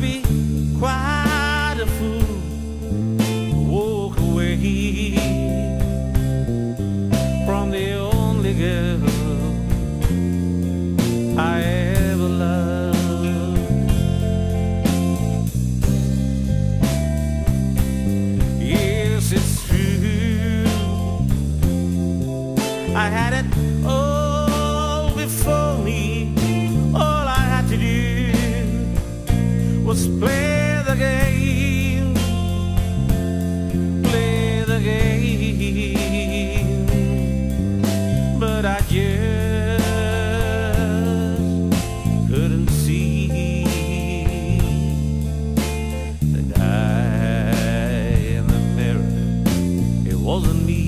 be quite a fool to walk away from the only girl I ever loved. Yes, it's true. I had it all was play the game, play the game. But I just couldn't see the guy in the mirror. It wasn't me.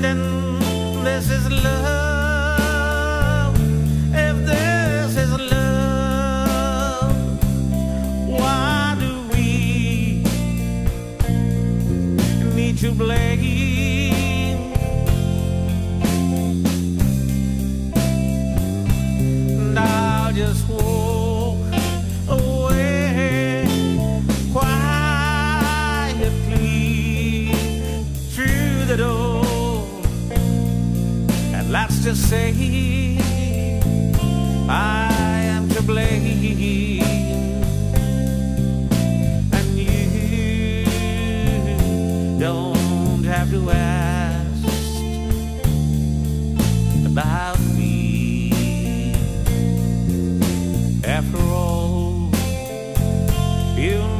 Pretending this is love. Let's just say I am to blame. And you don't have to ask about me. After all, you